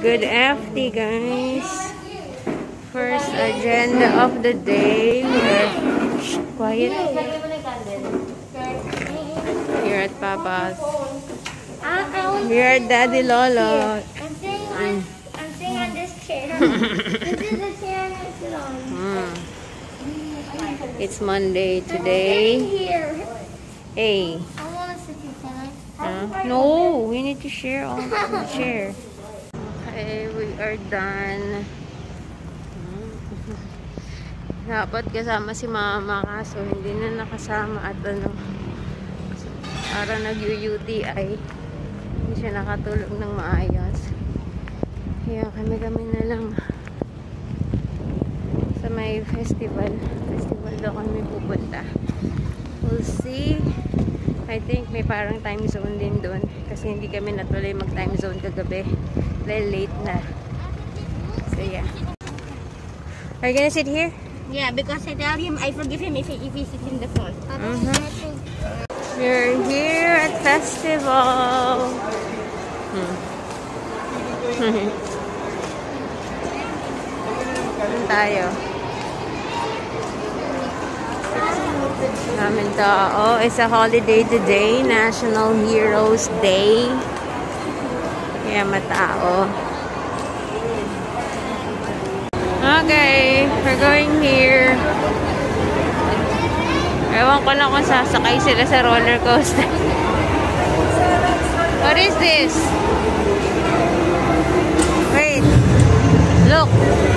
Good afternoon, guys. First agenda of the day. We're Shh, quiet here at Papa's. Here at Daddy Lolo. I'm sitting on, I'm sitting on this chair. this is the chair I sit. Mm. It's Monday today. Hey. I want to sit here, can I? No, we need to share all the chair. Okay, we are done. Dapat kasama si mama kaso hindi na nakasama at ano para nag-UTI hindi siya nakatulog ng maayos. Kaya kami kami na lang sa may festival. Festival daw kami pupunta. We'll see. I think may parang time zone din doon kasi hindi kami natuloy mag time zone kagabi late na so yeah are you gonna sit here? Yeah, because I tell him I forgive him if he, if he sits in the front. Mhm. We're here at festival. Hmm. Tayo? Namin tao. It's a holiday today. National Heroes Day. Kaya matao. Okay. We're going here. Ewan ko lang kung sasakay sila sa roller coaster. What is this? Wait. Look.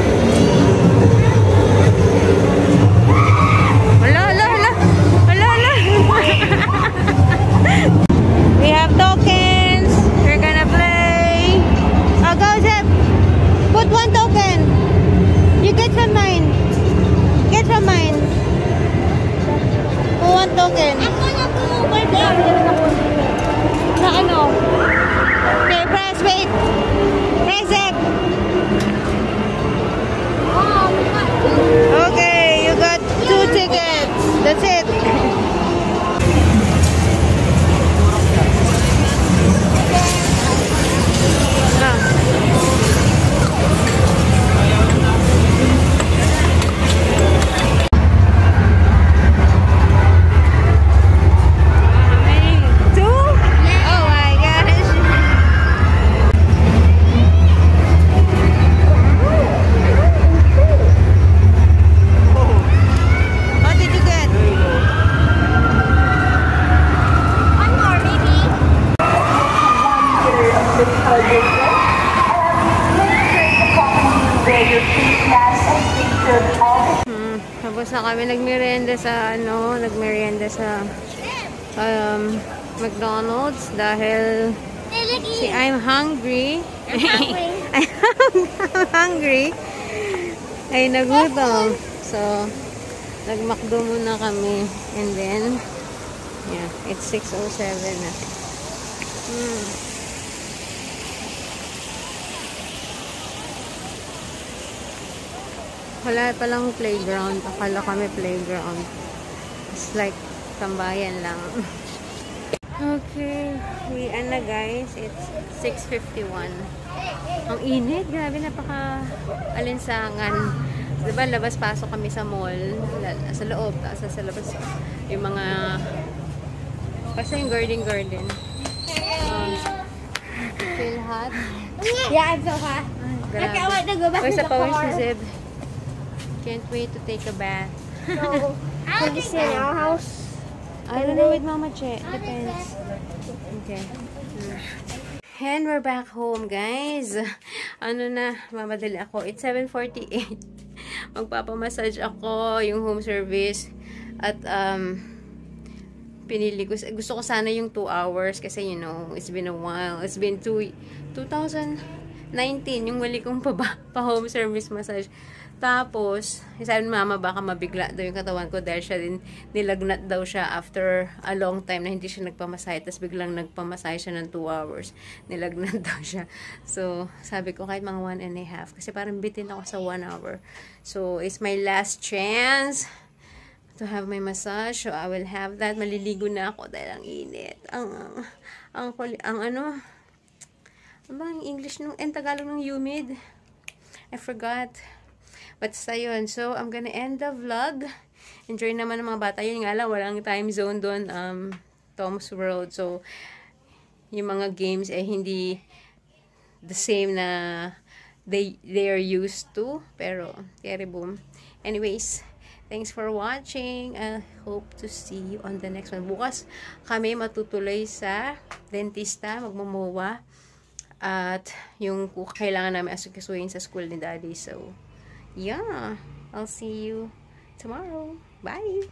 Hmm, tapos na kami nagmerienda sa ano, nagmerienda sa um, McDonald's dahil si I'm hungry. I'm hungry. I'm hungry. Ay nagutom. So, nagmakdo muna kami. And then, yeah, it's 6.07 na. Hmm. Wala palang playground. Akala kami playground. It's like tambayan lang. Okay. We na guys. It's 6.51. Ang init. Grabe, napaka alinsangan. Diba, labas-pasok kami sa mall. Sa loob. Tapos sa labas yung mga kasi yung garden-garden. Um, feel hot. Yeah, I'm so hot. Grabe. Want to go to sa car. si Zeb. Can't wait to take a bath. So, can you stay in our house? I don't know with Mama Che. Depends. Okay. Hmm. And we're back home, guys. Ano na, mamadali ako. It's 7.48. Magpapamassage ako, yung home service. At, um, pinili ko, gusto ko sana yung 2 hours kasi, you know, it's been a while. It's been two, 2019, yung wali kong pa, pa home service massage. Tapos, sabi ni mama, baka mabigla daw yung katawan ko dahil siya din, nilagnat daw siya after a long time na hindi siya nagpamasahe. Tapos biglang nagpamasahe siya ng 2 hours. Nilagnat daw siya. So, sabi ko kahit mga 1 and a half. Kasi parang bitin ako sa 1 hour. So, it's my last chance to have my massage. So, I will have that. Maliligo na ako dahil ang init. Ang, ang, ang, ang ano, ang English nung, and Tagalog ng humid? I forgot. But sa yun. So, I'm gonna end the vlog. Enjoy naman ng mga bata. Yun nga lang, walang time zone doon. Um, Tom's World. So, yung mga games eh hindi the same na they they are used to pero kaya boom anyways thanks for watching I hope to see you on the next one bukas kami matutuloy sa dentista magmumuwa at yung kailangan namin asukasuhin sa school ni daddy so yeah I'll see you tomorrow. Bye